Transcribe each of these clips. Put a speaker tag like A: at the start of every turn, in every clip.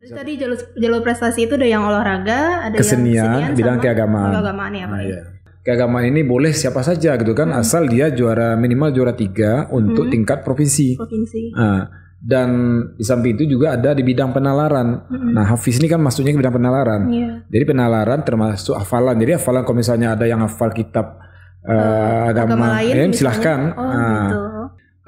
A: Terus tadi jalur jalur prestasi itu ada yang olahraga, ada
B: Kesenian,
A: yang
B: bidang
A: sama
B: keagamaan.
A: keagamaan ya, Pak.
B: Nah, iya. Keagamaan ini boleh siapa saja gitu kan, asal dia juara minimal juara tiga untuk
A: Hmm.
B: tingkat provinsi.
A: Provinsi.
B: Nah, dan di samping itu juga ada di bidang penalaran.
A: Mm-mm.
B: Nah, Hafiz ini kan masuknya ke bidang penalaran.
A: Iya.
B: Jadi penalaran termasuk hafalan. Jadi hafalan kalau misalnya ada yang hafal kitab eh, agama,
A: agama lain
B: ya,
A: misalnya.
B: silahkan.
A: Oh,
B: Nah,
A: gitu.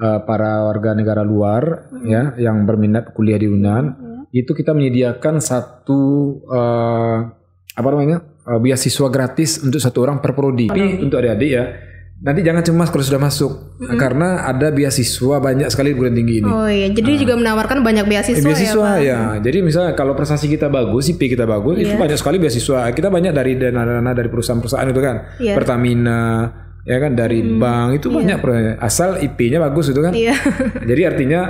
B: eh, para warga negara luar ya yang berminat kuliah di Yunan. Itu kita menyediakan satu eh, apa namanya eh, beasiswa gratis untuk satu orang per prodi. Tapi untuk adik-adik ya nanti jangan cemas kalau sudah masuk karena ada beasiswa banyak sekali di perguruan tinggi ini.
A: Oh iya, jadi juga menawarkan banyak beasiswa,
B: Eh, beasiswa
A: ya, Pak.
B: ya, Jadi misalnya kalau prestasi kita bagus, IP kita bagus, itu
A: Iya.
B: banyak sekali beasiswa. Kita banyak dari dana-dana dari perusahaan-perusahaan itu kan.
A: Hmm.
B: Pertamina, ya kan dari bank itu banyak pro- asal IP-nya bagus itu kan.
A: Iya.
B: Jadi artinya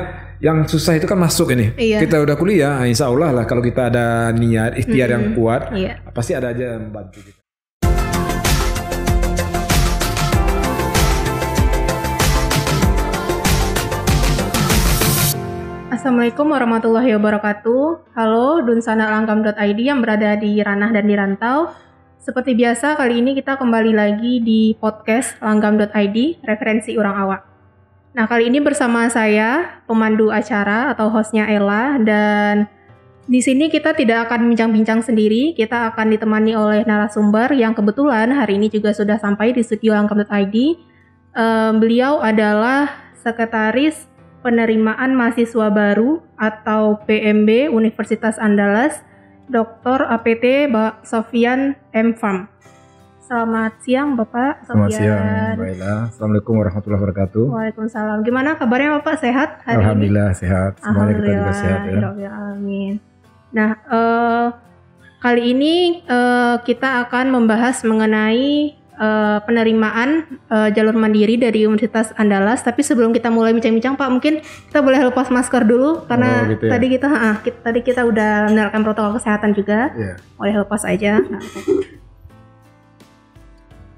B: yang susah itu kan masuk ini.
A: Iya.
B: Kita udah kuliah, nah, insya Allah lah kalau kita ada niat, ikhtiar yang kuat,
A: Iya.
B: pasti ada aja yang membantu kita.
A: Assalamualaikum warahmatullahi wabarakatuh. Halo, dunsanalangkam.id yang berada di ranah dan di rantau. Seperti biasa, kali ini kita kembali lagi di podcast langgam.id, referensi orang awak. Nah, kali ini bersama saya, pemandu acara atau hostnya Ella, dan di sini kita tidak akan bincang-bincang sendiri, kita akan ditemani oleh narasumber yang kebetulan hari ini juga sudah sampai di studio langgam.id. Eh, beliau adalah sekretaris penerimaan mahasiswa baru atau PMB Universitas Andalas, Dr. APT Mbak Sofian M. Farm. Selamat siang Bapak
B: Selamat
A: Sofian.
B: siang, Mbak Ella. Assalamualaikum warahmatullahi wabarakatuh.
A: Waalaikumsalam. Gimana kabarnya Bapak sehat hari ini?
B: Alhamdulillah sehat. Semuanya kita juga sehat ya.
A: Alhamdulillah. Nah, eh, kali ini eh, kita akan membahas mengenai eh, penerimaan eh, jalur mandiri dari Universitas Andalas. Tapi sebelum kita mulai bincang-bincang, Pak, mungkin kita boleh lepas masker dulu karena
B: Oh, gitu ya.
A: tadi kita, ah, kita tadi kita udah menerapkan protokol kesehatan juga.
B: Iya.
A: Boleh lepas aja. Nah,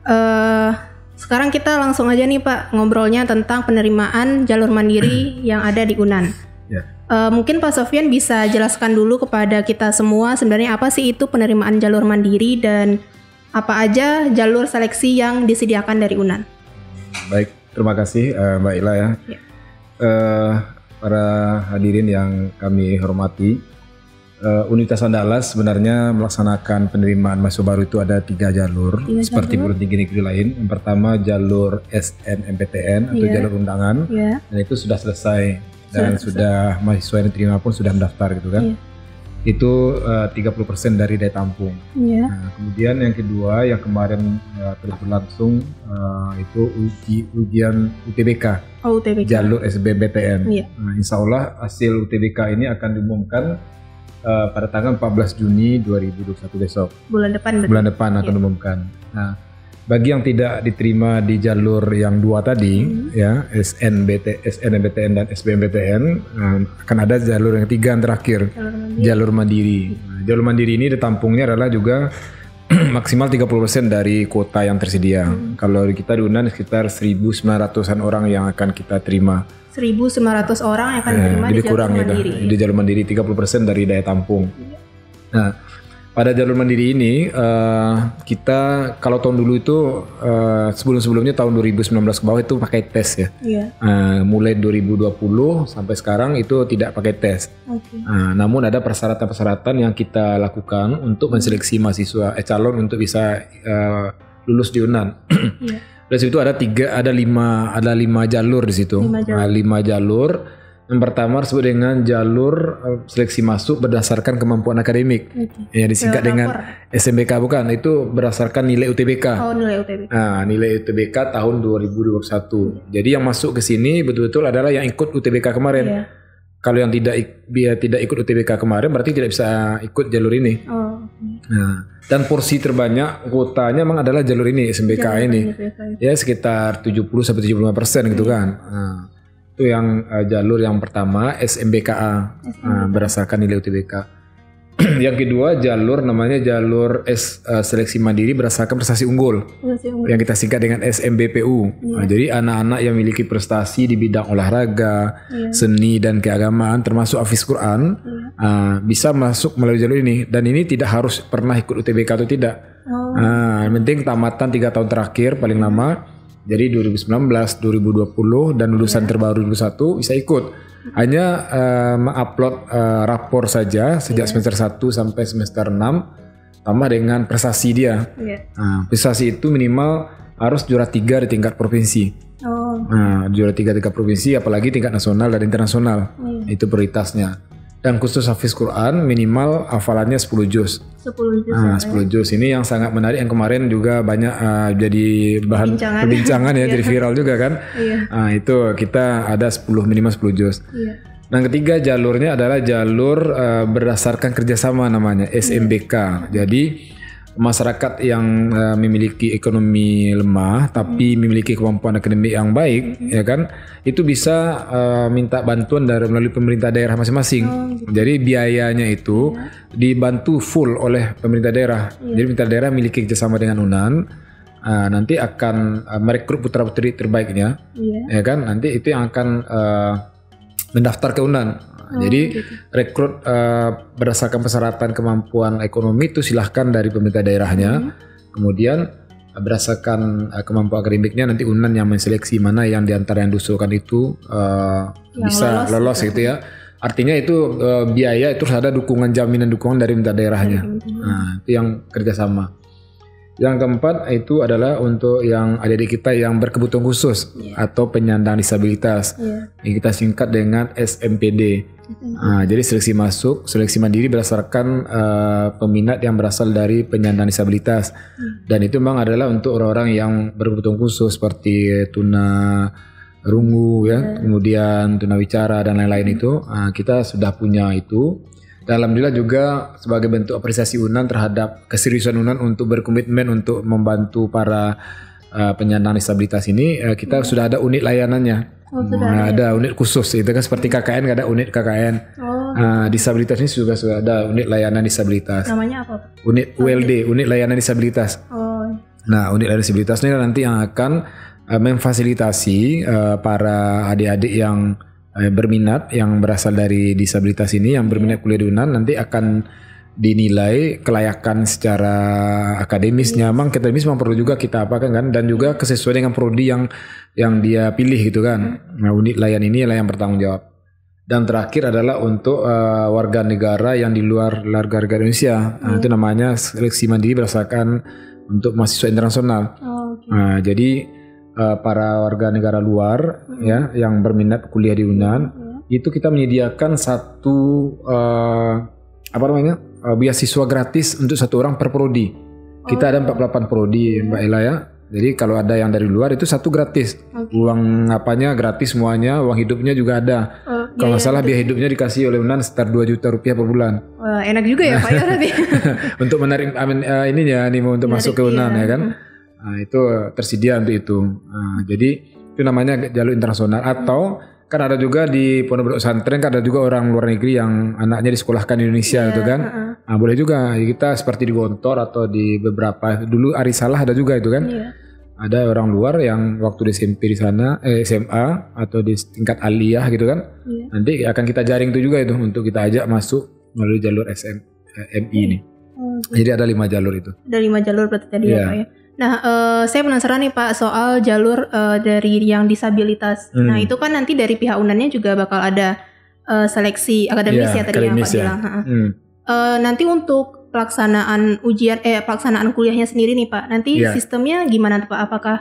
A: eh, sekarang kita langsung aja nih Pak ngobrolnya tentang penerimaan jalur mandiri yang ada di Unan.
B: Ya.
A: Eh, mungkin Pak Sofian bisa jelaskan dulu kepada kita semua sebenarnya apa sih itu penerimaan jalur mandiri dan apa aja jalur seleksi yang disediakan dari Unan.
B: Baik, terima kasih eh, Mbak Ila ya.
A: Ya.
B: Eh, para hadirin yang kami hormati, eh, Universitas Andalas sebenarnya melaksanakan penerimaan mahasiswa baru itu ada tiga jalur,
A: Tiga
B: seperti
A: jalur.
B: perguruan tinggi negeri lain. Yang pertama jalur SNMPTN atau
A: Iya.
B: jalur undangan,
A: Ya.
B: dan itu sudah selesai dan sudah mahasiswa yang diterima pun sudah mendaftar gitu kan.
A: Iya.
B: Itu eh, 30% dari daya tampung.
A: Ya.
B: Nah, kemudian yang kedua yang kemarin uh, terus berlangsung uh, itu uji ujian UTBK
A: Oh, UTBK.
B: jalur SBMPTN.
A: Iya.
B: Nah, insya Allah hasil UTBK ini akan diumumkan uh, pada tanggal 14 Juni 2021 besok.
A: Bulan depan.
B: Bulan depan akan
A: Iya.
B: diumumkan. Nah, bagi yang tidak diterima di jalur yang dua tadi,
A: Hmm.
B: ya SNBT, SNMPTN dan SBMPTN, uh, akan ada jalur yang ketiga yang terakhir
A: Jalur mandiri.
B: jalur mandiri. Nah, jalur mandiri ini ditampungnya adalah juga maksimal 30% dari kuota yang tersedia. Kalau kita di Unan sekitar 1.900-an orang yang akan kita terima.
A: 1.900 orang yang akan
B: Eh,
A: diterima di
B: jadi
A: jalur
B: kurang gitu.
A: mandiri.
B: Di jalur mandiri 30% dari daya tampung. Nah, pada jalur mandiri ini eh, kita kalau tahun dulu itu eh, sebelum-sebelumnya tahun 2019 ke bawah itu pakai tes ya.
A: Iya.
B: Eh, mulai 2020 sampai sekarang itu tidak pakai tes.
A: Oke.
B: Nah, namun ada persyaratan-persyaratan yang kita lakukan untuk menseleksi mahasiswa eh, calon untuk bisa eh, lulus di Unan.
A: Iya.
B: Dari situ ada tiga, ada lima, ada lima jalur di situ.
A: Lima jalur.
B: Nah, lima jalur. Yang pertama disebut dengan jalur eh, seleksi masuk berdasarkan kemampuan akademik.
A: Oke.
B: Ya disingkat
A: Lewat
B: dengan
A: rapor.
B: SMBK bukan, itu berdasarkan nilai UTBK.
A: Oh, nilai UTBK.
B: Nah, nilai UTBK tahun 2021. Jadi yang masuk ke sini betul-betul adalah yang ikut UTBK kemarin.
A: Iya.
B: Kalau yang tidak dia tidak ikut UTBK kemarin berarti tidak bisa ikut jalur ini.
A: Oh.
B: Nah, dan porsi terbanyak kuotanya memang adalah jalur ini SMBK
A: Jalur
B: ini. Ya sekitar 70 sampai 75 persen gitu kan. Nah, itu yang eh, jalur yang pertama SMBKA nah, berdasarkan nilai UTBK. yang kedua jalur namanya jalur S, uh, seleksi mandiri berdasarkan prestasi unggul
A: Prestasi unggul.
B: yang kita singkat dengan SMBPU. Nah, jadi anak-anak yang memiliki prestasi di bidang olahraga, seni dan keagamaan termasuk hafiz Quran uh, bisa masuk melalui jalur ini dan ini tidak harus pernah ikut UTBK atau tidak.
A: Oh.
B: Nah, yang penting tamatan tiga tahun terakhir paling lama. Jadi 2019, 2020 dan lulusan terbaru 2021 bisa ikut. Hanya uh, mengupload uh, rapor saja sejak semester 1 sampai semester 6 tambah dengan prestasi dia.
A: Iya.
B: Nah, prestasi itu minimal harus juara tiga di tingkat provinsi.
A: Oh.
B: Nah, juara tiga tingkat provinsi, apalagi tingkat nasional dan internasional. Itu prioritasnya. Dan khusus hafiz Quran minimal hafalannya 10 juz.
A: 10 juz.
B: Nah, 10 juz ini yang sangat menarik yang kemarin juga banyak uh, jadi bahan
A: Perbincangan.
B: perbincangan ya, jadi viral juga kan.
A: Iya.
B: Nah, itu kita ada 10 minimal 10 juz.
A: Iya.
B: Nah, ketiga jalurnya adalah jalur uh, berdasarkan kerjasama namanya SMBK. Jadi masyarakat yang uh, memiliki ekonomi lemah tapi memiliki kemampuan akademik yang baik, ya kan, itu bisa uh, minta bantuan dari melalui pemerintah daerah masing-masing. Jadi biayanya itu dibantu full oleh pemerintah daerah. Jadi pemerintah daerah memiliki kerjasama dengan UNAN. uh, nanti akan uh, merekrut putra putri terbaiknya,
A: Iya.
B: ya kan? Nanti itu yang akan uh, mendaftar ke UNAN. Jadi rekrut uh, berdasarkan persyaratan kemampuan ekonomi itu silahkan dari pemerintah daerahnya. Kemudian uh, berdasarkan uh, kemampuan akademiknya nanti UNAN yang menseleksi mana yang di antara yang diusulkan itu uh,
A: Yang
B: bisa
A: lolos
B: lolos, gitu ya. Artinya itu uh, biaya itu harus ada dukungan jaminan dukungan dari pemerintah daerahnya. Nah, itu yang kerjasama. Yang keempat itu adalah untuk yang adik-adik kita yang berkebutuhan khusus atau penyandang disabilitas.
A: Iya.
B: Yang kita singkat dengan SMPD. Nah, jadi seleksi masuk, seleksi mandiri berdasarkan eh, peminat yang berasal dari penyandang disabilitas. Dan itu memang adalah untuk orang-orang yang berkebutuhan khusus seperti tuna rungu ya, kemudian tuna wicara dan lain-lain itu. Ah, kita sudah punya itu. Dan Alhamdulillah juga sebagai bentuk apresiasi UNAN terhadap keseriusan UNAN untuk berkomitmen untuk membantu para uh, penyandang disabilitas ini, uh, kita sudah ada unit layanannya.
A: Oh, sudah
B: Nah, ada unit khusus itu kan seperti KKN ada unit KKN.
A: Oh,
B: Nah, disabilitas ini juga sudah ada unit layanan disabilitas.
A: namanya apa? Pak?
B: Unit ULD, unit layanan disabilitas.
A: Oh,
B: Nah, unit layanan disabilitas ini nanti yang akan uh, memfasilitasi uh, para adik-adik yang uh, berminat yang berasal dari disabilitas ini yang berminat kuliah di UNAN nanti akan dinilai kelayakan secara akademisnya. Memang akademis memang perlu juga kita apakan kan dan juga kesesuaian dengan prodi yang yang dia pilih gitu kan. Nah, unit layan ini adalah yang bertanggung jawab. Dan terakhir adalah untuk uh, warga negara yang di luar warga negara Indonesia. Nah, itu namanya seleksi mandiri berdasarkan untuk mahasiswa internasional.
A: oh oke.
B: Nah, jadi uh, para warga negara luar ya yang berminat kuliah di UNAN itu kita menyediakan satu uh, apa namanya uh, beasiswa gratis untuk satu orang per prodi. Kita ada 48 prodi Mbak Ella ya. Jadi kalau ada yang dari luar itu satu gratis. Uang apanya gratis semuanya, uang hidupnya juga ada.
A: Oh,
B: Kalau nggak salah biaya hidupnya dikasih oleh UNAN sekitar 2 juta rupiah per bulan.
A: Wah, enak juga ya Pak ya
B: untuk menarik amin uh, ininya nih untuk masuk ke UNAN ya kan. Nah, itu tersedia untuk itu. Nah, jadi itu namanya jalur internasional atau kan ada juga di pondok pesantren kan ada juga orang luar negeri yang anaknya disekolahkan di Indonesia gitu kan. Nah, boleh juga kita seperti di Gontor atau di beberapa dulu Arisalah ada juga itu kan.
A: Iya.
B: Ada orang luar yang waktu di SMP di sana eh, SMA atau di tingkat aliyah gitu kan.
A: Iya.
B: Nanti akan kita jaring itu juga itu untuk kita ajak masuk melalui jalur SM eh, MI ini.
A: Oh,
B: Jadi ada lima jalur itu.
A: ada lima jalur berarti tadi ya
B: Iya.
A: Pak ya. Nah, eh, saya penasaran nih Pak soal jalur eh, dari yang disabilitas.
B: Hmm.
A: Nah, itu kan nanti dari pihak UNAN-nya juga bakal ada eh, seleksi akademis
B: Iya,
A: ya tadi yang Pak
B: ya.
A: bilang.
B: Hmm.
A: Eh, nanti untuk pelaksanaan ujian eh pelaksanaan kuliahnya sendiri nih Pak. Nanti
B: Iya.
A: sistemnya gimana tuh Pak? Apakah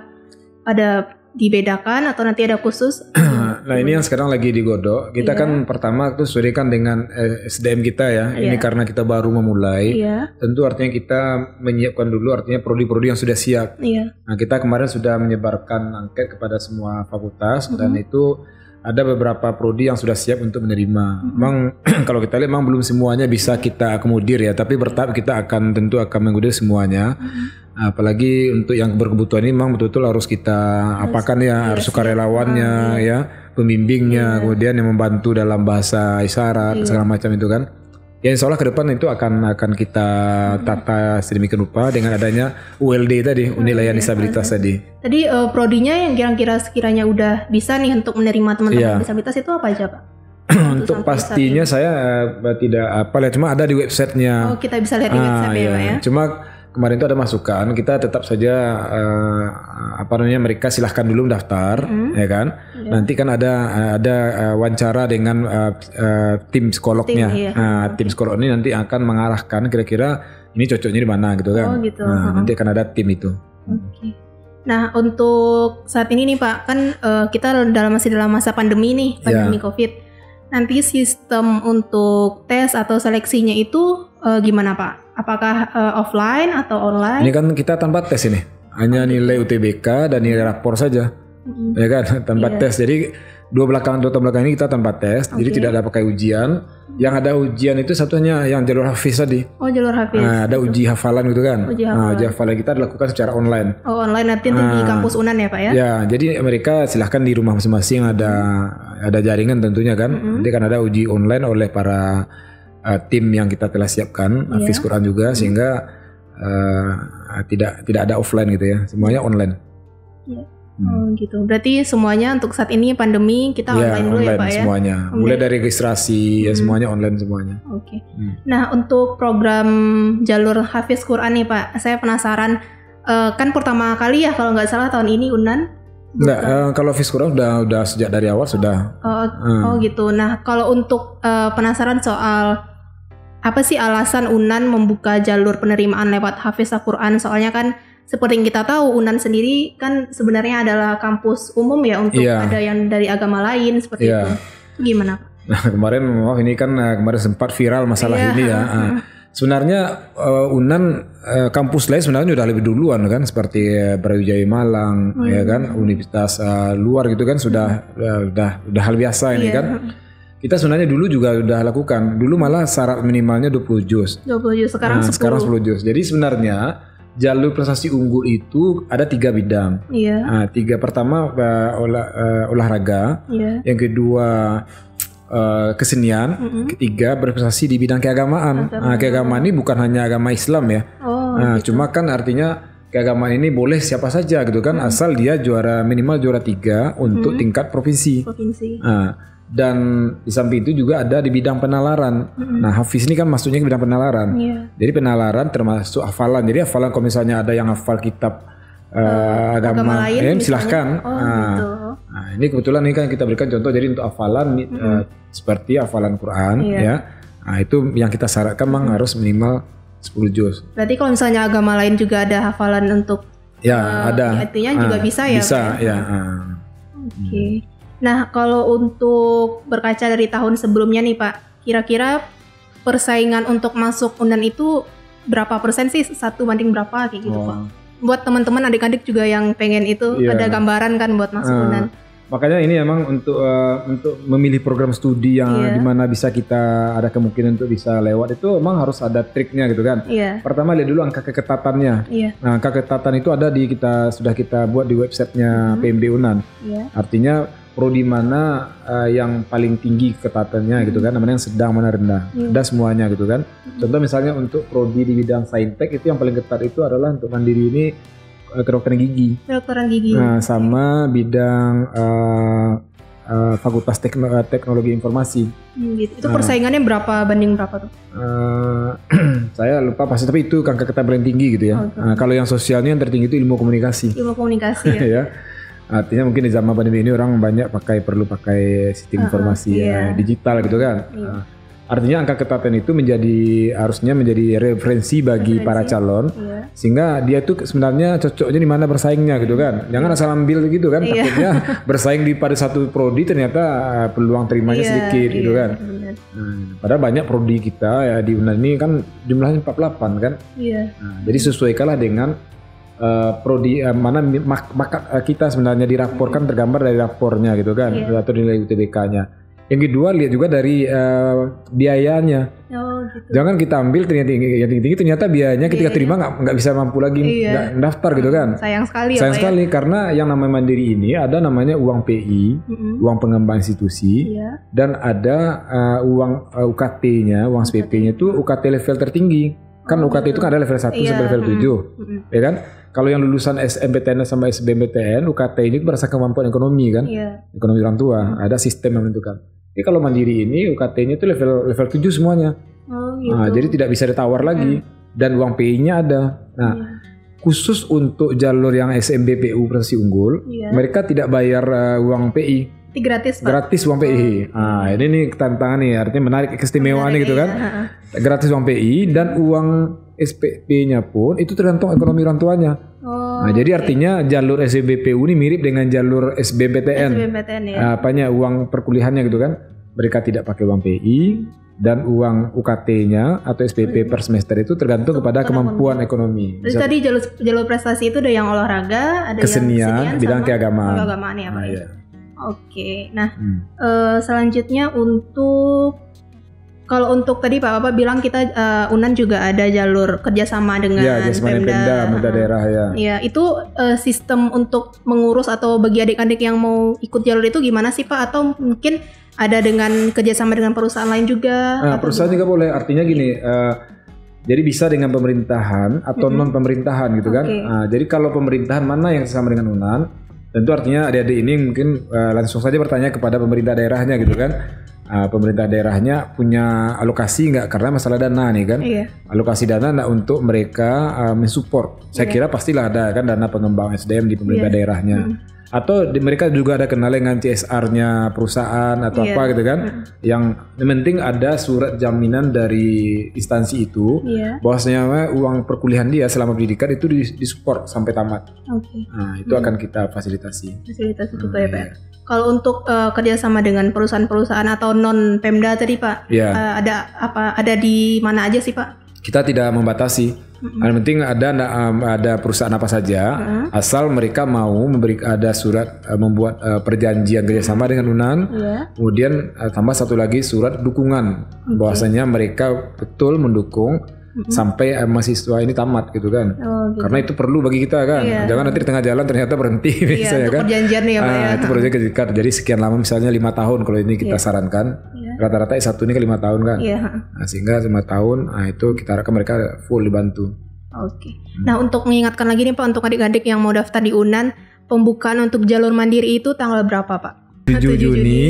A: ada dibedakan atau nanti ada khusus?
B: Nah ini yang sekarang lagi digodok. Kita
A: Iya.
B: kan pertama tuh sesuaikan dengan eh, SDM kita ya. Ini
A: Iya.
B: karena kita baru memulai.
A: Iya.
B: Tentu artinya kita menyiapkan dulu artinya prodi-prodi yang sudah siap.
A: Iya.
B: Nah kita kemarin sudah menyebarkan angket kepada semua fakultas dan
A: Mm-hmm.
B: itu ada beberapa prodi yang sudah siap untuk menerima. Memang kalau kita lihat memang belum semuanya bisa kita akomodir ya, tapi bertahap kita akan tentu akan mengakomodir semuanya. Apalagi untuk yang berkebutuhan ini memang betul-betul harus kita apakan ya, harus sukarelawannya ya, pembimbingnya, kemudian yang membantu dalam bahasa isyarat segala macam itu kan. Ya insya Allah ke depan itu akan akan kita tata sedemikian rupa dengan adanya ULD tadi, unit layanan disabilitas tadi.
A: Tadi uh, prodinya yang kira-kira sekiranya udah bisa nih untuk menerima teman-teman
B: Iya.
A: disabilitas itu apa aja pak?
B: Untuk pastinya saya eh, tidak apa ya, cuma ada di websitenya.
A: Oh kita bisa lihat di
B: Ah,
A: website ya
B: iya.
A: ya?
B: Cuma kemarin itu ada masukan, kita tetap saja eh, apa namanya mereka silahkan dulu daftar,
A: Hmm.
B: ya kan.
A: Iya.
B: Nanti kan ada ada eh, wawancara dengan eh, eh, tim psikolognya.
A: Tim, iya.
B: Nah, tim psikolog ini nanti akan mengarahkan kira-kira ini cocoknya di mana gitu kan.
A: Oh, gitu.
B: Nah,
A: Heeh.
B: nanti akan ada tim itu.
A: Oke. Nah untuk saat ini nih pak kan eh, kita dalam masih dalam masa pandemi nih
B: Ya.
A: pandemi covid. Nanti sistem untuk tes atau seleksinya itu eh, gimana pak? Apakah eh, offline atau online?
B: Ini kan kita tanpa tes ini, hanya nilai UTBK dan nilai rapor saja.
A: Mm-mm.
B: ya kan tanpa
A: Iya.
B: tes jadi dua belakang dua tahun belakang ini kita tanpa tes jadi
A: Oke.
B: tidak ada pakai ujian yang ada ujian itu satunya yang jalur hafiz tadi
A: Oh jalur hafiz.
B: nah, ada uji hafalan gitu kan
A: Uji
B: nah, uji hafalan kita dilakukan secara online
A: Oh online nanti di
B: Ah.
A: kampus Unan ya pak ya?
B: ya jadi mereka silahkan di rumah masing-masing ada ada jaringan tentunya kan nanti kan ada uji online oleh para uh, tim yang kita telah siapkan
A: Iya.
B: hafiz Quran juga sehingga uh, tidak tidak ada offline gitu ya semuanya online
A: Iya.
B: Hmm.
A: Oh gitu. Berarti semuanya untuk saat ini pandemi kita
B: Ya,
A: online dulu ya pak ya?
B: semuanya. Mulai dari registrasi ya
A: Hmm.
B: semuanya online semuanya.
A: Oke.
B: Hmm.
A: Nah untuk program jalur hafiz Quran nih pak, saya penasaran. eh, kan pertama kali ya kalau nggak salah tahun ini Unan.
B: Enggak, eh, kalau Fiskura udah udah sejak dari awal sudah.
A: Oh,
B: Hmm.
A: oh gitu. Nah kalau untuk eh, penasaran soal apa sih alasan Unan membuka jalur penerimaan lewat hafiz Quran? Soalnya kan seperti yang kita tahu Unan sendiri kan sebenarnya adalah kampus umum ya untuk
B: Iya.
A: ada yang dari agama lain seperti
B: Iya.
A: itu. Itu Gimana?
B: Nah, kemarin maaf ini kan eh, kemarin sempat viral masalah
A: Iya.
B: ini ya. Ah. Sebenarnya eh, Unan eh, kampus lain sebenarnya udah lebih duluan kan seperti eh, Brawijaya Malang
A: Hmm.
B: ya kan universitas eh, luar gitu kan sudah eh, udah udah hal biasa ini
A: Iya.
B: kan. Kita sebenarnya dulu juga udah lakukan. Dulu malah syarat minimalnya 20 juz.
A: 20 juz sekarang
B: Nah,
A: 10.
B: sekarang 10 juz. Jadi sebenarnya jalur prestasi unggul itu ada tiga bidang.
A: Iya.
B: Nah, tiga pertama eh, olah, eh, olahraga,
A: Iya.
B: yang kedua eh, kesenian,
A: Mm-mm.
B: ketiga berprestasi di bidang keagamaan.
A: Agama.
B: Nah, keagamaan ini bukan hanya agama Islam ya.
A: Oh,
B: Nah, cuma kan artinya keagamaan ini boleh siapa saja gitu kan, asal dia juara minimal juara tiga untuk tingkat provinsi.
A: provinsi.
B: Nah, dan di samping itu juga ada di bidang penalaran. Nah, Hafiz ini kan masuknya ke bidang penalaran.
A: Iya.
B: Jadi penalaran termasuk hafalan. Jadi hafalan kalau misalnya ada yang hafal kitab eh, agama,
A: agama lain
B: eh, silahkan.
A: Oh,
B: Nah,
A: gitu.
B: nah, ini kebetulan ini kan kita berikan contoh. Jadi untuk hafalan eh, seperti hafalan Quran
A: Iya.
B: ya. Nah, itu yang kita syaratkan memang harus minimal 10 juz.
A: Berarti kalau misalnya agama lain juga ada hafalan untuk
B: Ya,
A: eh,
B: ada.
A: artinya juga
B: Ah,
A: bisa ya.
B: Bisa,
A: Pak?
B: ya. ah.
A: Oke. Nah, kalau untuk berkaca dari tahun sebelumnya nih, Pak, kira-kira persaingan untuk masuk Unan itu berapa persen sih? Satu banding berapa kayak gitu,
B: Oh.
A: Pak? Buat teman-teman adik-adik juga yang pengen itu
B: Iya.
A: ada gambaran kan buat masuk
B: Ah.
A: Unan.
B: Makanya ini emang untuk eh, untuk memilih program studi yang
A: Iya.
B: di mana bisa kita ada kemungkinan untuk bisa lewat itu emang harus ada triknya gitu kan.
A: Iya.
B: Pertama lihat dulu angka keketatannya.
A: Iya.
B: Nah, angka keketatan itu ada di kita sudah kita buat di websitenya PMB Unan.
A: Iya.
B: Artinya prodi mana eh, yang paling tinggi keketatannya gitu kan, mana yang sedang, mana rendah.
A: Iya.
B: Ada semuanya gitu kan. Contoh misalnya untuk prodi di bidang saintek itu yang paling ketat itu adalah untuk mandiri ini eh, kedokteran gigi.
A: Kedokteran gigi.
B: Nah, sama bidang eh, eh, Fakultas Tekno- Teknologi Informasi.
A: Hmm, gitu. Itu
B: Ah.
A: persaingannya berapa banding berapa tuh?
B: Eh, saya lupa pasti, tapi itu angka keketaatan paling tinggi gitu ya.
A: Oh.
B: Nah, kalau yang sosialnya yang tertinggi itu ilmu komunikasi.
A: Ilmu komunikasi ya.
B: ya. Artinya mungkin di zaman pandemi ini orang banyak pakai perlu pakai sistem
A: Ah,
B: informasi
A: iya.
B: ya, digital gitu kan.
A: Iya.
B: Ah, artinya angka ketatan itu menjadi harusnya menjadi referensi bagi
A: Referensi.
B: para calon
A: Iya.
B: sehingga dia tuh sebenarnya cocoknya di mana bersaingnya gitu kan. Jangan asal ambil gitu kan.
A: Iya.
B: Takutnya bersaing di pada satu prodi ternyata ah, peluang terimanya
A: Iya,
B: sedikit gitu
A: iya,
B: kan.
A: benar.
B: Nah, padahal banyak prodi kita ya di Unan ini kan jumlahnya 48 kan.
A: Iya.
B: Nah, jadi sesuaikanlah dengan eh, prodi eh, mana mak- bakat eh, kita sebenarnya di rapor kan tergambar dari rapornya gitu kan
A: Iya.
B: atau nilai UTBK-nya. Yang kedua lihat juga dari eh, biayanya.
A: Oh gitu.
B: Jangan kita ambil ternyata tinggi, yang tinggi, ternyata biayanya ketika
A: Biayanya.
B: terima nggak nggak bisa mampu lagi
A: Iya.
B: nggak daftar gitu kan.
A: Sayang sekali ya
B: Sayang
A: Pak
B: sekali karena yang namanya mandiri ini ada namanya uang PI,
A: ya. Mm-mm.
B: uang pengembang institusi,
A: Iya.
B: dan ada uh, uang uh, UKT-nya, uang SPP-nya itu UKT level tertinggi. Kan
A: Oh,
B: UKT itu kan ada level 1
A: Iya,
B: sampai level
A: mm.
B: 7,
A: Mm-mm.
B: ya kan? Kalau yang lulusan SMPTN sama SBMPTN, UKT ini berdasarkan kemampuan ekonomi kan,
A: Iya.
B: ekonomi orang tua, ada sistem yang menentukan. Jadi kalau mandiri ini UKT-nya itu level level 7 semuanya.
A: Oh gitu.
B: Nah, jadi tidak bisa ditawar lagi dan uang PI-nya ada. Nah,
A: Iya.
B: khusus untuk jalur yang SMBPU prestasi unggul,
A: Iya.
B: mereka tidak bayar uh, uang PI,
A: gratis Pak.
B: gratis uang PI. Nah, ini nih tantangan nih, artinya menarik keistimewaan
A: Menarik,
B: gitu kan.
A: iya.
B: Gratis uang PI dan uang SPP-nya pun itu tergantung ekonomi orang tuanya.
A: Oh.
B: Nah, jadi artinya jalur SMBPU ini mirip dengan jalur SBMPTN.
A: SBMPTN ya.
B: Ah, apanya uang perkuliahannya gitu kan. Mereka tidak pakai uang PI dan uang UKT-nya atau SPP per semester itu tergantung kepada kemampuan ekonomi.
A: Terus
B: Bisa
A: tadi jalur jalur prestasi itu ada yang olahraga, ada
B: kesenian,
A: yang
B: bidang
A: sama
B: keagamaan.
A: keagamaan ya Pak.
B: Nah,
A: ya?
B: iya.
A: Oke. Nah,
B: Hmm.
A: eh, selanjutnya untuk kalau untuk tadi Pak Bapak bilang kita eh, Unan juga ada jalur kerjasama dengan
B: Ya, jasmani Pemda, Pemda daerah ya.
A: Iya, itu eh, sistem untuk mengurus atau bagi adik-adik yang mau ikut jalur itu gimana sih Pak? Atau mungkin ada dengan kerjasama dengan perusahaan lain juga?
B: Nah, perusahaan juga boleh. Artinya gini, eh, jadi bisa dengan pemerintahan atau non pemerintahan gitu kan.
A: Oke.
B: Nah, jadi kalau pemerintahan mana yang sama dengan Unan, tentu artinya adik-adik ini mungkin eh, langsung saja bertanya kepada pemerintah daerahnya gitu kan. Ah, pemerintah daerahnya punya alokasi nggak karena masalah dana nih kan.
A: Iya.
B: Alokasi dana nggak untuk mereka uh, mensupport. Saya kira pastilah ada kan dana pengembang SDM di pemerintah
A: Iya.
B: daerahnya. Atau di, mereka juga ada kenal dengan CSR-nya perusahaan atau
A: Iya.
B: apa gitu kan. Yang yang penting ada surat jaminan dari instansi itu
A: Iya.
B: bahwasanya uang perkuliahan dia selama pendidikan itu dis- disupport sampai tamat.
A: Oke.
B: Nah, itu akan kita fasilitasi.
A: Fasilitas itu
B: Hmm,
A: ya Pak.
B: iya.
A: Kalau untuk eh, kerjasama dengan perusahaan-perusahaan atau non Pemda tadi Pak,
B: Iya.
A: eh, ada apa? Ada di mana aja sih Pak?
B: Kita tidak membatasi. Yang penting ada ada perusahaan apa saja, asal mereka mau memberi ada surat uh, membuat uh, perjanjian kerjasama dengan Unan,
A: Iya.
B: kemudian uh, tambah satu lagi surat dukungan bahwasanya mereka betul mendukung sampai uh, mahasiswa ini tamat gitu kan.
A: Oh, gitu.
B: Karena itu perlu bagi kita kan.
A: Iya.
B: Jangan nanti di tengah jalan ternyata berhenti
A: Iya,
B: misalnya
A: untuk
B: kan.
A: perjanjian ya Pak ya.
B: Ah, itu perjanjian. Jadi sekian lama misalnya lima tahun kalau ini kita sarankan.
A: Iya.
B: Rata-rata S1 ini kan lima tahun kan.
A: Iya.
B: Nah, sehingga lima tahun nah itu kita harapkan mereka full dibantu.
A: Oke. Nah, untuk mengingatkan lagi nih Pak untuk adik-adik yang mau daftar di Unan, pembukaan untuk jalur mandiri itu tanggal berapa Pak?
B: 7
A: 7
B: Juni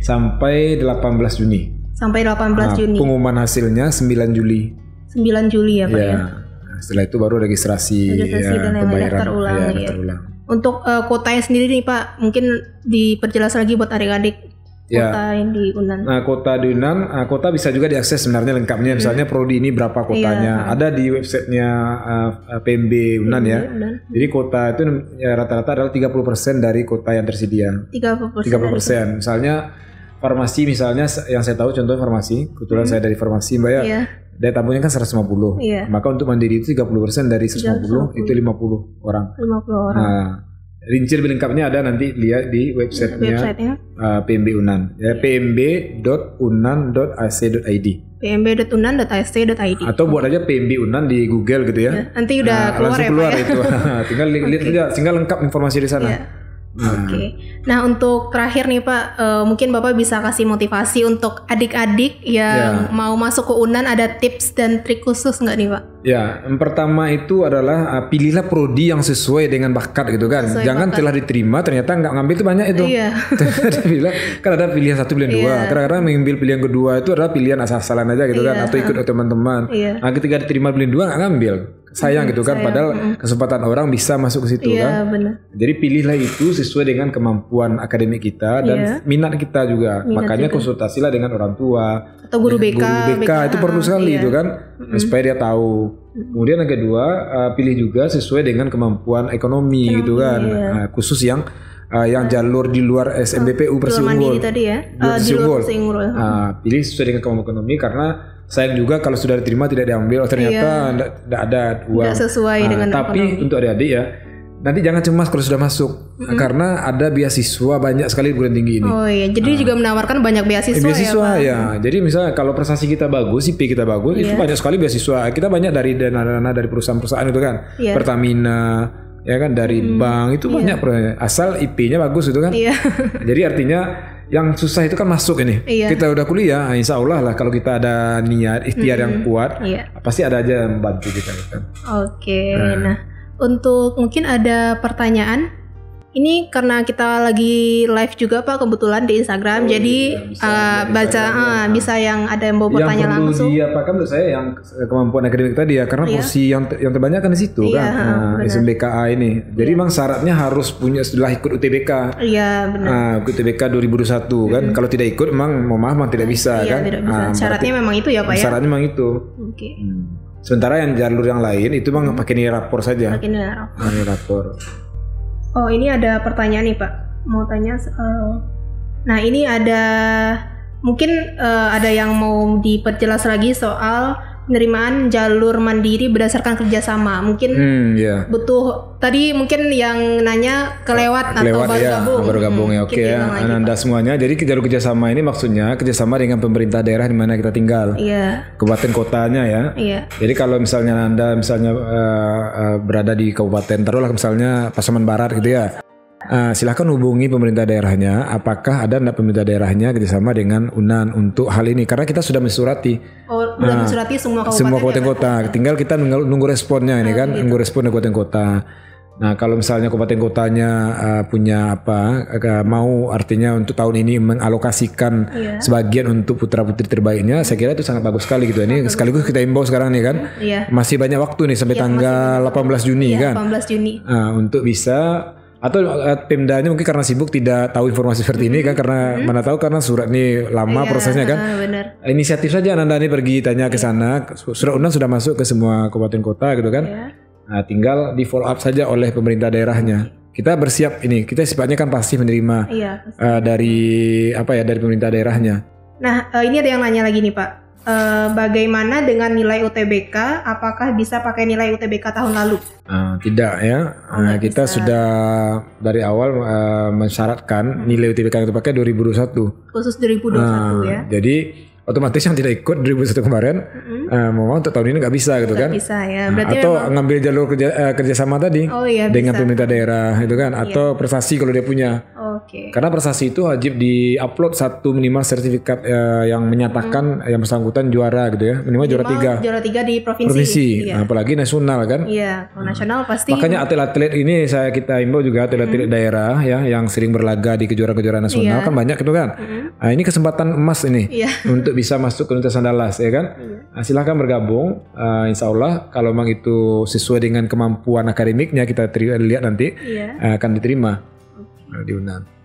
B: sampai 18 Juni.
A: Sampai 18
B: Nah,
A: Juni.
B: Pengumuman hasilnya 9 Juli.
A: 9 Juli ya Pak ya.
B: Ya. Nah, Setelah itu baru registrasi,
A: Registrasi
B: ya,
A: dan
B: pembayaran
A: daftar ulang,
B: ya,
A: ya.
B: daftar ulang.
A: Untuk eh, kotanya sendiri nih Pak, mungkin diperjelas lagi buat adik-adik
B: Ya.
A: kota yang di Unan.
B: Nah, kota di Yunan, nah, kota bisa juga diakses sebenarnya lengkapnya. Misalnya prodi ini berapa kotanya. Ada di websitenya uh, PMB Yunan ya.
A: Unan.
B: Jadi kota itu ya, rata-rata adalah 30% dari kota yang tersedia.
A: 30%.
B: 30%. Misalnya farmasi misalnya yang saya tahu contoh farmasi, kebetulan saya dari farmasi Mbak ya.
A: Iya.
B: Daya tampungnya kan 150.
A: Iya.
B: Maka untuk mandiri itu 30% dari 150 itu 50 orang.
A: 50 orang.
B: Nah, rinci lebih lengkapnya ada nanti lihat di websitenya
A: Websitenya
B: uh, PMB Unan. Ya, pmb.unan.ac.id
A: pmb.unan.asc.id.
B: atau buat aja PMB Unan di Google gitu ya.
A: Nanti udah
B: Nah,
A: keluar
B: langsung
A: ya
B: keluar
A: ya.
B: itu. tinggal li- lihat saja, tinggal lengkap informasi di sana.
A: Iya. Oke. Nah untuk terakhir nih Pak, eh, mungkin Bapak bisa kasih motivasi untuk adik-adik yang
B: Ya.
A: mau masuk ke Unan ada tips dan trik khusus nggak nih Pak?
B: Ya, yang pertama itu adalah uh, pilihlah prodi yang sesuai dengan bakat gitu kan.
A: Sesuai
B: Jangan telah diterima ternyata nggak ngambil itu banyak itu.
A: Iya.
B: Bilang kan ada pilihan satu pilihan dua. Kadang-kadang mengambil pilihan kedua itu adalah pilihan asal-asalan aja gitu kan atau ikut teman-teman.
A: Iya.
B: Nah, ketika diterima pilihan dua nggak ngambil. Sayang gitu kan padahal kesempatan orang bisa masuk ke situ kan.
A: Iya benar.
B: Jadi pilihlah itu sesuai dengan kemampuan akademik kita dan
A: Iya.
B: minat kita juga. Makanya konsultasilah dengan orang tua,
A: Atau guru BK.
B: guru BK, itu perlu sekali
A: iya.
B: itu kan supaya dia tahu. Kemudian yang kedua uh, pilih juga sesuai dengan kemampuan ekonomi, gitu kan.
A: iya.
B: Nah, khusus yang uh, yang jalur di luar SMBPU Persi Unggul.
A: tadi ya. Eh, di luar. Persi Unggul.
B: Nah, pilih sesuai dengan kemampuan ekonomi karena sayang juga kalau sudah diterima tidak diambil oh ternyata tidak ada uang.
A: Nggak sesuai
B: Nah,
A: dengan
B: tapi untuk adik-adik ya nanti jangan cemas kalau sudah masuk karena ada beasiswa banyak sekali di perguruan tinggi ini.
A: Oh iya, jadi juga menawarkan banyak beasiswa,
B: Eh, beasiswa
A: ya, Pak.
B: ya, jadi misalnya kalau prestasi kita bagus, IP kita bagus, itu
A: Iya.
B: banyak sekali beasiswa. Kita banyak dari dana-dana dari perusahaan-perusahaan itu kan,
A: Iya.
B: Pertamina, ya kan dari bank itu banyak pro- asal IP-nya bagus itu kan.
A: Iya.
B: Jadi artinya yang susah itu kan masuk ini.
A: Iya.
B: Kita udah kuliah, nah, insya Allah lah kalau kita ada niat, ikhtiar yang kuat,
A: Iya.
B: pasti ada aja yang membantu kita kan.
A: Oke. Nah, untuk mungkin ada pertanyaan. Ini karena kita lagi live juga Pak kebetulan di Instagram. jadi
B: iya, bisa
A: uh,
B: dari
A: baca
B: Instagram,
A: ah, bisa yang ada yang mau
B: yang
A: bertanya
B: perlu
A: langsung.
B: diapakan menurut saya yang eh, kemampuan akademik tadi ya karena porsi yang ter- yang terbanyak kan di situ
A: Iya,
B: kan nah, SMBKA ini jadi memang syaratnya harus punya setelah ikut UTBK
A: Iya, benar.
B: nah, ikut UTBK 2021 kan kalau tidak ikut memang mau maaf memang tidak bisa
A: Iya,
B: kan
A: tidak bisa.
B: Nah,
A: Syaratnya memang itu ya, Pak ya.
B: syaratnya memang itu
A: Oke.
B: Hmm. sementara yang jalur yang lain itu memang pakai nilai rapor saja
A: Makin darah.
B: nah, nilai rapor
A: Oh, ini ada pertanyaan nih, Pak. Mau tanya soal Nah, ini ada mungkin eh, ada yang mau diperjelas lagi soal penerimaan jalur mandiri berdasarkan kerjasama. Mungkin
B: hmm ya
A: butuh tadi mungkin yang nanya kelewat atau
B: lewat
A: baru
B: ya
A: gabung.
B: baru gabung
A: Hmm,
B: ya oke ya
A: diulang lagi,
B: Ananda semuanya jadi jalur kerjasama ini maksudnya kerjasama dengan pemerintah daerah di mana kita tinggal.
A: Iya,
B: kabupaten kotanya ya
A: iya.
B: Jadi kalau misalnya Anda misalnya eh, eh, berada di kabupaten taruhlah misalnya Pasaman Barat gitu ya. Eh, silahkan hubungi pemerintah daerahnya. Apakah ada enggak pemerintah daerahnya kerjasama dengan UNAN untuk hal ini? Karena kita sudah mensurati
A: Oh, mensurati semua kabupaten.
B: semua
A: ya,
B: kabupaten
A: Pak?
B: kota. Tinggal kita nunggu, responnya ini kan, nunggu respon dari kabupaten kota. Nah kalau misalnya kabupaten kotanya eh, punya apa eh, mau artinya untuk tahun ini mengalokasikan
A: Iya.
B: sebagian untuk putra putri terbaiknya, saya kira itu sangat bagus sekali gitu. Ini sekaligus kita imbau sekarang nih kan,
A: Iya.
B: masih banyak waktu nih sampai tanggal 18 Juni
A: Iya,
B: kan,
A: 18 Juni.
B: Nah, untuk bisa atau eh, Pemdanya mungkin karena sibuk tidak tahu informasi seperti ini kan karena mana tahu karena surat ini lama prosesnya kan.
A: Ah, benar.
B: Inisiatif saja Anda ini pergi tanya ke sana. Surat undang sudah masuk ke semua kabupaten kota gitu kan.
A: Ya.
B: Nah, tinggal di follow up saja oleh pemerintah daerahnya. Kita bersiap ini. Kita sifatnya kan pasti menerima
A: Iya.
B: eh, dari apa ya dari pemerintah daerahnya.
A: Nah, eh, ini ada yang nanya lagi nih, Pak. Eh, bagaimana dengan nilai UTBK? Apakah bisa pakai nilai UTBK tahun lalu?
B: Nah, tidak ya. Nah, kita sudah dari awal eh, mensyaratkan nilai UTBK yang dipakai 2021.
A: Khusus 2021 ya.
B: Jadi otomatis yang tidak ikut 2021 kemarin eh, mau mau untuk tahun ini nggak bisa gitu kan.
A: Bisa ya.
B: Nah,
A: Berarti
B: atau
A: memang-
B: ngambil jalur kerja, eh, kerjasama tadi
A: Oh iya,
B: dengan
A: bisa.
B: pemerintah daerah itu kan atau prestasi kalau dia punya
A: Oke.
B: karena prestasi itu wajib di-upload satu minimal sertifikat eh, yang menyatakan yang bersangkutan juara gitu ya. Minimal, juara
A: Minimal
B: tiga.
A: Juara tiga di provinsi.
B: provinsi.
A: Iya.
B: Nah, apalagi nasional kan?
A: Iya, kalau nasional pasti
B: makanya atlet-atlet ini saya kita imbau juga atlet-atlet daerah ya yang sering berlaga di kejuaraan-kejuaraan nasional kan banyak itu kan? Nah, ini kesempatan emas ini
A: Iya.
B: untuk bisa masuk ke Universitas Andalas ya kan? Nah, silahkan bergabung. Eh, Insya Allah kalau memang itu sesuai dengan kemampuan akademiknya kita lihat nanti
A: Iya.
B: eh, akan diterima eh, di UNAN.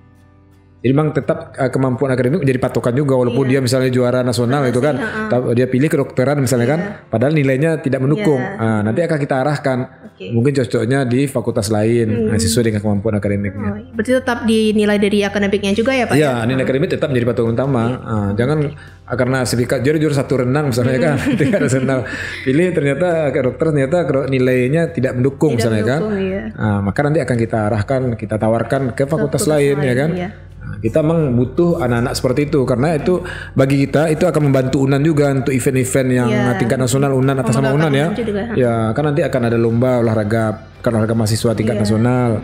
B: Jadi memang tetap eh, kemampuan akademik menjadi patokan juga walaupun dia misalnya juara nasional itu kan, tapi dia pilih kedokteran misalnya kan, padahal nilainya tidak mendukung. Ah, nanti akan kita arahkan,
A: Oke.
B: mungkin cocoknya di fakultas lain nah, sesuai dengan kemampuan akademiknya.
A: Oh, berarti tetap dinilai dari akademiknya juga ya, Pak?
B: Iya, nilai akademik tetap menjadi patokan utama. Ah, jangan ah, karena sertifikat juara juara satu renang misalnya kan, tingkat nasional. Pilih ternyata ke dokter ternyata nilainya tidak mendukung misalnya kan.
A: Oh, iya.
B: Ah, maka nanti akan kita arahkan, kita tawarkan ke fakultas lain ya kan.
A: Iya.
B: Kita memang butuh anak-anak seperti itu karena itu bagi kita itu akan membantu Unan juga untuk event-event yang
A: Iya.
B: tingkat nasional Unan atas nama Unan ya.
A: juga.
B: Ya, kan nanti akan ada lomba olahraga kan olahraga mahasiswa tingkat nasional.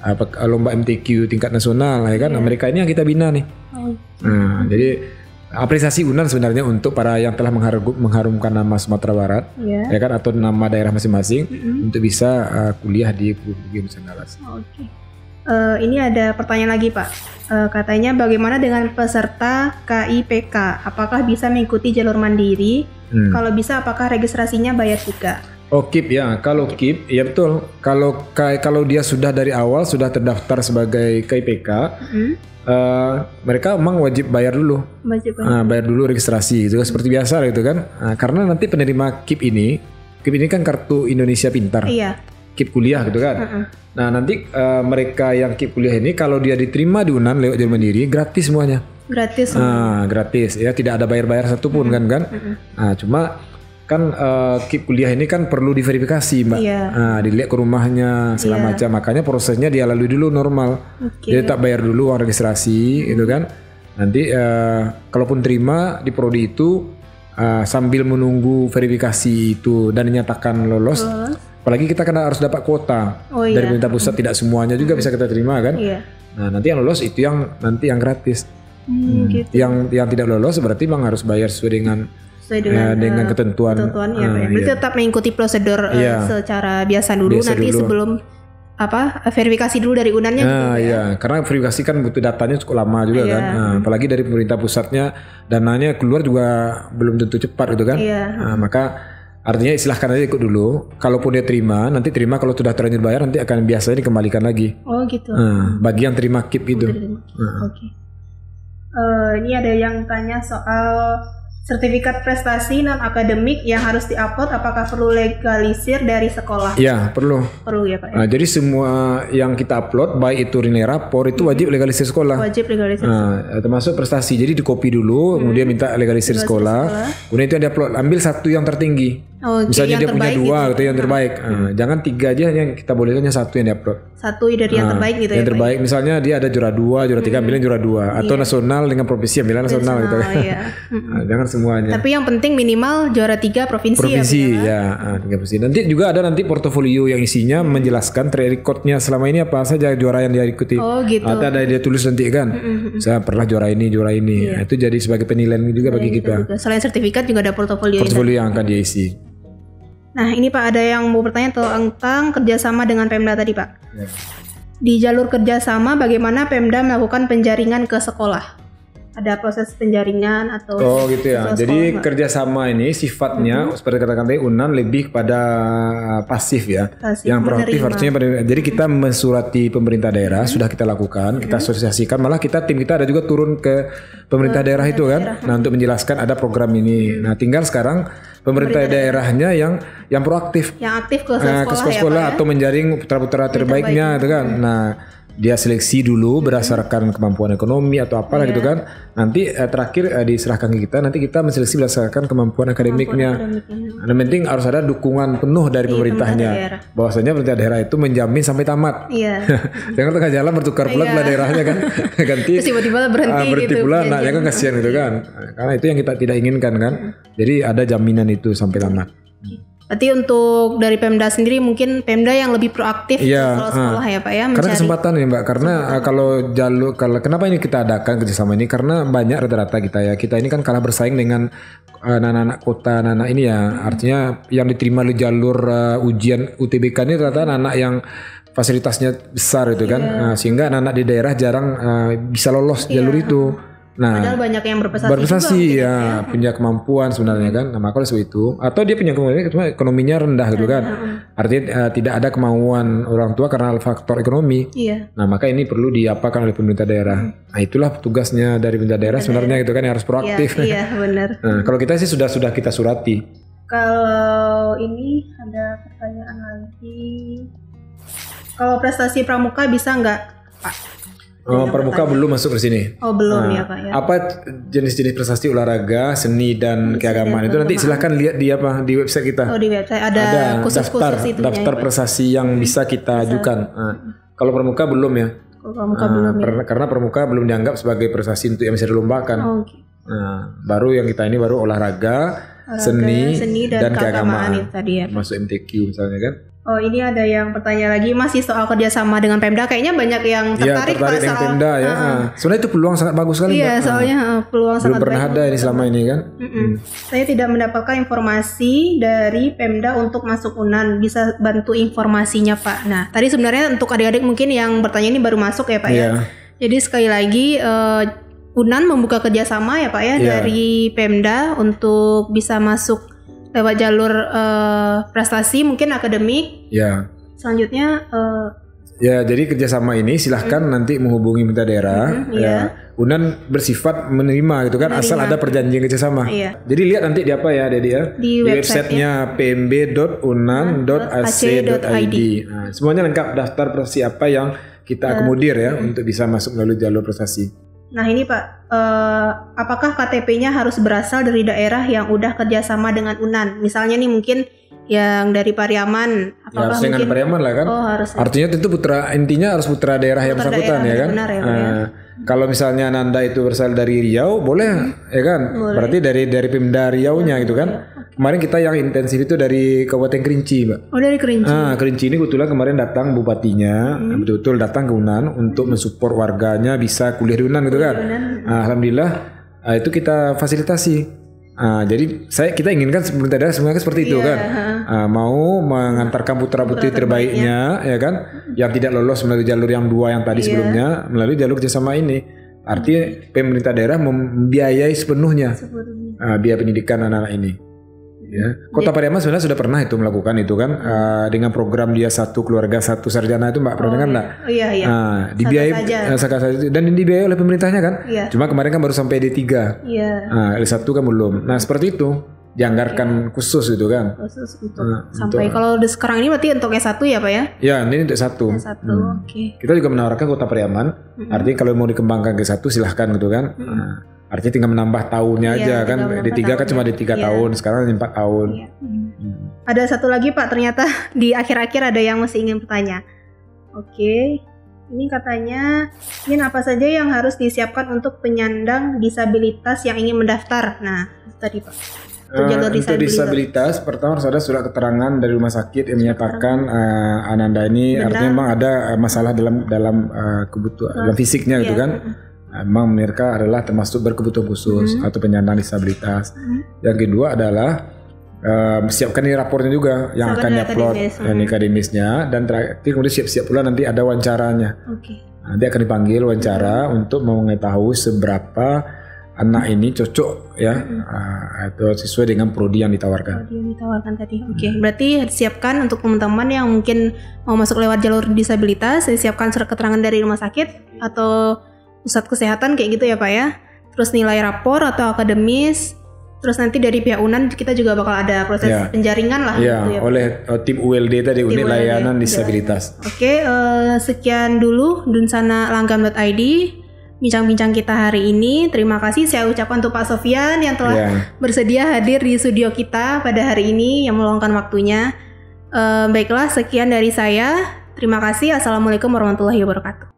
B: Apa lomba MTQ tingkat nasional ya kan. Nah, mereka ini yang kita bina nih.
A: Oh,
B: Nah, jadi apresiasi Unan sebenarnya untuk para yang telah mengharu- mengharumkan nama Sumatera Barat
A: Iya.
B: ya kan atau nama daerah masing-masing untuk bisa uh, kuliah di Universitas Andalas.
A: Oke. Eh, ini ada pertanyaan lagi Pak. Eh, katanya bagaimana dengan peserta KIPK? Apakah bisa mengikuti jalur mandiri?
B: Hmm.
A: Kalau bisa, apakah registrasinya bayar juga?
B: Oh KIP ya, kalau KIP ya betul. Kalau ka- kalau dia sudah dari awal sudah terdaftar sebagai KIPK,
A: Hmm?
B: eh, mereka memang wajib bayar dulu,
A: Wajib bayar.
B: Ah, bayar dulu registrasi itu kan seperti biasa gitu kan. Ah, karena nanti penerima KIP ini, KIP ini kan kartu Indonesia Pintar,
A: Iya.
B: KIP kuliah gitu kan.
A: Heeh.
B: Nah nanti eh, mereka yang KIP kuliah ini kalau dia diterima di UNAN lewat jalur mandiri gratis semuanya.
A: Gratis.
B: Ah, gratis ya, tidak ada bayar-bayar satupun kan kan. Nah, cuma kan uh, KIP kuliah ini kan perlu diverifikasi mbak.
A: Iya.
B: Nah, dilihat ke rumahnya segala
A: Iya.
B: macam. Makanya prosesnya dia lalui dulu normal.
A: Oke.
B: Jadi tak bayar dulu uang registrasi gitu kan. Nanti eh, kalaupun terima di prodi itu eh, sambil menunggu verifikasi itu dan dinyatakan lolos. Apalagi kita kan harus dapat kuota
A: Oh, iya.
B: dari pemerintah pusat tidak semuanya juga bisa kita terima kan.
A: Iya.
B: Nah, nanti yang lolos itu yang nanti yang gratis.
A: Hmm, gitu.
B: Yang yang tidak lolos berarti bang harus bayar sesuai dengan
A: Sesuai dengan,
B: dengan
A: eh,
B: ketentuan.
A: ketentuannya Pak,
B: Ah,
A: ya. Berarti
B: iya.
A: tetap mengikuti prosedur eh,
B: Iya.
A: secara biasa dulu
B: Biasa
A: nanti
B: dulu.
A: sebelum apa verifikasi dulu dari unannya gitu
B: Nah,
A: ya.
B: iya, karena verifikasi kan butuh datanya cukup lama juga
A: Iya.
B: kan. Nah, apalagi dari pemerintah pusatnya dananya keluar juga belum tentu cepat gitu kan.
A: Iya.
B: Nah, maka artinya silahkan aja ikut dulu. Kalaupun dia terima, nanti terima kalau sudah terlanjur bayar nanti akan biasanya dikembalikan lagi.
A: Oh gitu.
B: Nah, bagi yang terima KIP itu.
A: Oke. Eh, ini ada yang tanya soal sertifikat prestasi non akademik yang harus diupload apakah perlu legalisir dari sekolah?
B: Ya, perlu.
A: Perlu ya Pak ya?
B: Nah, jadi semua yang kita upload baik itu nilai rapor itu wajib legalisir sekolah.
A: Wajib legalisir.
B: Nah, termasuk prestasi. Jadi dikopi dulu, kemudian minta legalisir sekolah. Kemudian itu yang diupload. Ambil satu yang tertinggi.
A: Oh,
B: Misalnya
A: yang
B: dia punya
A: terbaik
B: dua
A: gitu.
B: gitu, yang terbaik. Nah, jangan tiga aja yang kita boleh hanya satu yang diupload.
A: Satu dari yang terbaik gitu
B: yang
A: ya. Pak?
B: terbaik misalnya dia ada juara dua, juara tiga, ambilnya juara dua. Atau nasional dengan provinsi ambilnya nasional gitu kan.
A: Oh iya.
B: Nah, jangan semuanya.
A: Tapi yang penting minimal juara tiga provinsi,
B: Provinsi
A: ya.
B: ya, ah, tiga provinsi. Nanti juga ada nanti portofolio yang isinya menjelaskan track recordnya selama ini apa saja juara yang dia ikuti.
A: Oh gitu.
B: Atau ada dia tulis nanti kan, saya pernah juara ini, juara ini.
A: Iya.
B: Nah, itu jadi sebagai penilaian juga bagi kita.
A: Juga. Selain sertifikat juga ada portofolio.
B: Portofolio yang akan dia isi.
A: Nah ini Pak ada yang mau bertanya tentang kerjasama dengan Pemda tadi Pak.
B: Ya.
A: Di jalur kerjasama bagaimana Pemda melakukan penjaringan ke sekolah? Ada proses penjaringan atau?
B: Oh gitu ya.
A: ke
B: Jadi
A: Pak?
B: kerjasama ini sifatnya seperti katakan tadi Unan lebih kepada pasif ya.
A: Pasif,
B: yang proaktif
A: menerima.
B: pada- jadi kita mensurati pemerintah daerah sudah kita lakukan, kita asosiasikan. Malah kita tim kita ada juga turun ke pemerintah daerah itu kan. Nah untuk menjelaskan ada program ini. Nah tinggal sekarang pemerintah daerahnya yang yang proaktif
A: yang aktif ke
B: Nah,
A: sekolah,
B: ke
A: ya
B: sekolah-sekolah
A: Pak ya?
B: atau menjaring putra-putra terbaiknya itu kan. Nah, dia seleksi dulu berdasarkan kemampuan ekonomi atau apalah gitu kan. Nanti eh, terakhir eh, diserahkan ke kita, nanti kita menseleksi berdasarkan kemampuan akademiknya.
A: akademiknya.
B: Yang penting harus ada dukungan penuh dari pemerintahnya.
A: daerah.
B: Bahwasanya pemerintah daerah itu menjamin sampai tamat.
A: Iya.
B: Jangan tengah jalan bertukar pula kepala daerahnya kan. Ganti
A: Terus tiba-tiba berhenti,
B: ah, berhenti
A: gitu.
B: pula, nah ya kan kasihan gitu kan. Karena itu yang kita tidak inginkan kan. Jadi ada jaminan itu sampai tamat.
A: Berarti untuk dari Pemda sendiri mungkin Pemda yang lebih proaktif
B: Iya,
A: ke sekolah ya Pak ya
B: Karena
A: mencari.
B: kesempatan ya Mbak, karena uh, kalau jalur kalau kenapa ini kita adakan kerjasama ini? Karena banyak rata-rata kita ya. Kita ini kan kalah bersaing dengan uh, anak-anak kota, anak-anak ini ya. Artinya yang diterima di jalur uh, ujian UTBK ini rata-rata anak yang fasilitasnya besar itu kan, Nah, sehingga anak-anak di daerah jarang uh, bisa lolos jalur itu. Nah,
A: Padahal banyak yang berprestasi,
B: berprestasi
A: juga.
B: ya punya kemampuan sebenarnya kan nah maka oleh sebab itu atau dia punya kemampuan cuma ekonominya rendah gitu kan artinya eh, tidak ada kemauan orang tua karena faktor ekonomi
A: Iya.
B: nah maka ini perlu diapakan oleh pemerintah daerah nah itulah tugasnya dari pemerintah daerah sebenarnya gitu kan yang harus
A: Iya,
B: proaktif
A: iya benar.
B: nah kalau kita sih sudah sudah kita surati
A: Kalau ini ada pertanyaan lagi. Kalau prestasi pramuka bisa nggak, Pak?
B: Oh, permuka belum masuk ke sini.
A: Oh belum
B: Nah,
A: ya Pak ya.
B: Apa jenis-jenis prestasi olahraga, seni dan keagamaan itu nanti silahkan lihat di apa di website kita.
A: Oh di website ada
B: ada
A: khusus-khusus
B: daftar
A: itu
B: daftar prestasi yang bisa kita ajukan. Nah, kalau permuka belum ya,
A: Kalau pramuka
B: Nah,
A: belum ya.
B: karena, karena permuka belum dianggap sebagai prestasi untuk yang bisa dilombakan.
A: Oh, oke.
B: Nah, baru yang kita ini baru olahraga, seni,
A: seni dan keagamaan itu tadi ya.
B: Masuk MTQ misalnya kan?
A: Oh ini ada yang bertanya lagi masih soal kerjasama dengan Pemda. Kayaknya banyak yang
B: Iya
A: tertarik,
B: tertarik
A: Pak
B: dengan
A: soal.
B: Pemda ya. Ah. Sebenarnya itu peluang sangat bagus sekali.
A: Iya
B: Mbak. Ah.
A: soalnya uh, peluang
B: belum
A: sangat
B: pernah
A: baik.
B: ada ini selama ini kan?
A: Mm-mm. Saya tidak mendapatkan informasi dari Pemda untuk masuk UNAN. Bisa bantu informasinya Pak. Nah tadi sebenarnya untuk adik-adik mungkin yang bertanya ini baru masuk ya Pak ya.
B: Iya.
A: Jadi sekali lagi eh, UNAN membuka kerjasama ya Pak ya
B: Iya.
A: dari Pemda untuk bisa masuk lewat jalur eh, prestasi mungkin akademik.
B: Ya.
A: Selanjutnya eh,
B: Ya, jadi kerjasama ini silahkan nanti menghubungi pemerintah daerah.
A: Mm,
B: ya,
A: iya.
B: Unan bersifat menerima gitu kan, asal ada perjanjian kerjasama.
A: Iya.
B: Jadi lihat nanti di apa ya, Dedi ya?
A: Di
B: websitenya pmb.unan.ac.id. Nah, semuanya lengkap daftar prestasi apa yang kita akomodir ya untuk bisa masuk melalui jalur prestasi.
A: Nah ini Pak, eh, apakah KTP-nya harus berasal dari daerah yang udah kerjasama dengan UNAN? Misalnya nih mungkin yang dari Pariaman,
B: Ya,
A: apakah
B: harus dengan
A: mungkin?
B: Pariaman lah kan.
A: Oh harus.
B: Artinya tentu putra intinya harus putra daerah yang
A: Putra
B: bersangkutan
A: daerah,
B: ya kan.
A: benar ya, ya.
B: Kalau misalnya Nanda itu berasal dari Riau boleh ya kan. Berarti dari dari Pemda Riau-nya gitu kan. Kemarin kita yang intensif itu dari Kabupaten Kerinci, Mbak.
A: Oh dari Kerinci.
B: Ah, Kerinci ini kebetulan kemarin datang bupatinya,
A: Hmm.
B: betul-betul datang ke Unan untuk mensupport warganya bisa kuliah di Unan gitu kan. Ah, Alhamdulillah ah, itu kita fasilitasi. Ah, jadi saya kita inginkan pemerintah daerah semuanya seperti itu
A: Iya,
B: kan. Ah, mau mengantarkan putra putri terbaiknya ya kan, yang tidak lolos melalui jalur yang dua yang tadi
A: Iya.
B: sebelumnya melalui jalur kerjasama ini. Artinya pemerintah daerah membiayai sepenuhnya ah, biaya pendidikan anak-anak ini. Ya. Kota Pariaman sebenarnya sudah pernah itu melakukan itu kan ah, dengan program dia satu keluarga satu sarjana itu mbak pernah dengar nggak?
A: Oh iya iya.
B: Ah, dibiayai
A: saja.
B: saka saja. dan dibiayai oleh pemerintahnya kan?
A: Iya.
B: Cuma kemarin kan baru sampai D3.
A: Iya.
B: Ah, L1 kan belum. Nah, seperti itu dianggarkan khusus itu kan.
A: Khusus untuk
B: Ah,
A: sampai kalau di sekarang ini berarti untuk S1 ya Pak ya?
B: Ya, ini untuk satu.
A: S1.
B: Hmm.
A: Oke.
B: Kita juga menawarkan Kota Pariaman. Artinya kalau mau dikembangkan ke satu silahkan gitu kan. Ah, artinya tinggal menambah tahunnya
A: Iya,
B: aja kan.
A: menambah
B: D3 kan cuma D3
A: Iya.
B: tahun, sekarang empat tahun.
A: Iya. Ada satu lagi Pak, ternyata di akhir-akhir ada yang masih ingin bertanya. Oke, ini katanya ingin apa saja yang harus disiapkan untuk penyandang disabilitas yang ingin mendaftar. Nah, itu tadi Pak. Untuk
B: Eh, untuk
A: disabilitas.
B: pertama harus ada surat keterangan dari rumah sakit yang menyatakan eh, Ananda ini artinya memang ada eh, masalah dalam dalam eh, kebutuhan dalam fisiknya gitu
A: Iya.
B: kan. Memang mereka adalah termasuk berkebutuhan khusus atau penyandang disabilitas. Yang kedua adalah eh, siapkan ini rapornya juga yang
A: Siapkan
B: akan diupload yang akademisnya dan terakhir kemudian siap-siap pula nanti ada wawancaranya.
A: Oke.
B: Nanti akan dipanggil wawancara untuk mengetahui seberapa anak ini cocok ya ah, atau sesuai dengan prodi yang ditawarkan.
A: Tadi yang ditawarkan tadi. Oke, berarti siapkan untuk teman-teman yang mungkin mau masuk lewat jalur disabilitas, disiapkan surat keterangan dari rumah sakit atau pusat kesehatan kayak gitu ya Pak ya. Terus nilai rapor atau akademis. Terus nanti dari pihak UNAN kita juga bakal ada proses
B: Ya.
A: penjaringan lah
B: Ya,
A: gitu ya. Pak.
B: oleh eh, tim ULD tadi unit
A: ULD,
B: layanan
A: ya.
B: disabilitas.
A: Oke, eh, sekian dulu Dunsana Langgam.id bincang-bincang kita hari ini. Terima kasih saya ucapkan untuk Pak Sofian yang telah
B: Ya.
A: bersedia hadir di studio kita pada hari ini yang meluangkan waktunya. Eh, baiklah, sekian dari saya. Terima kasih. Assalamualaikum warahmatullahi wabarakatuh.